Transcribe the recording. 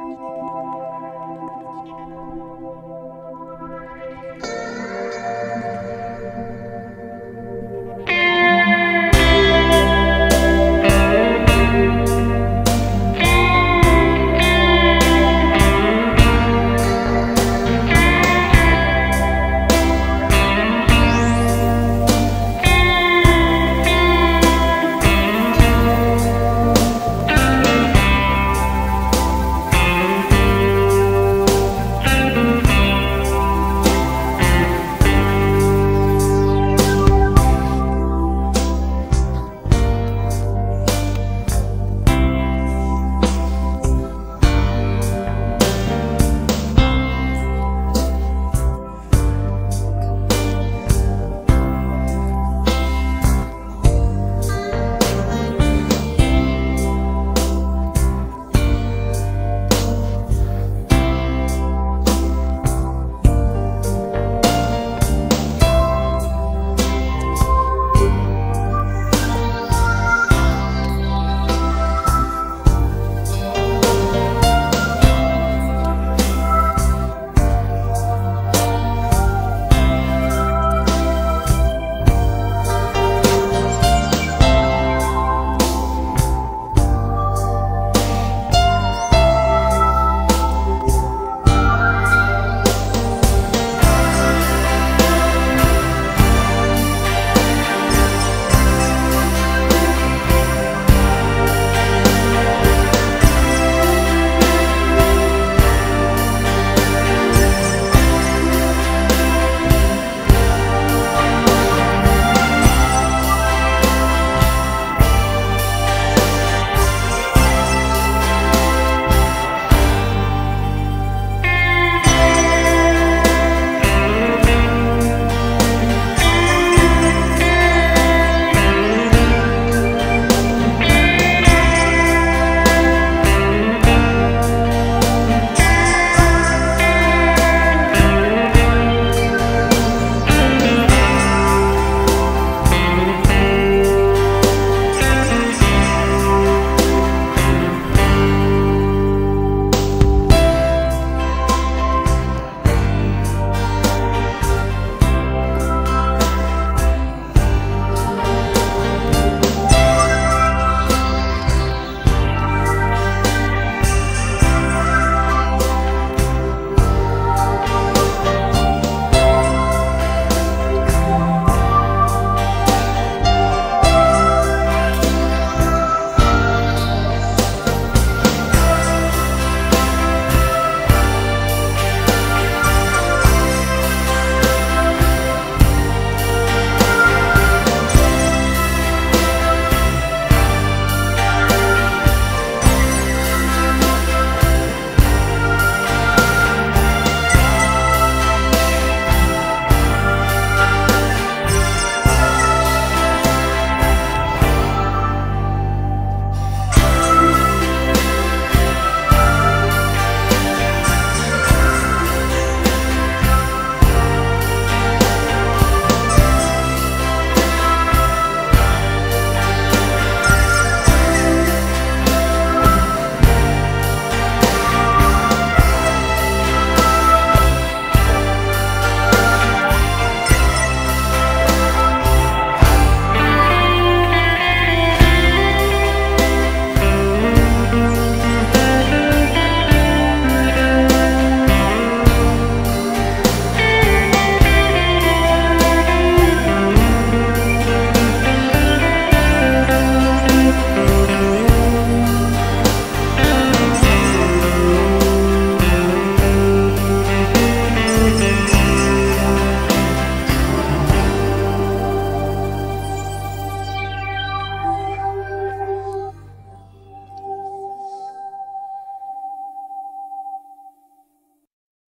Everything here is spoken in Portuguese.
Música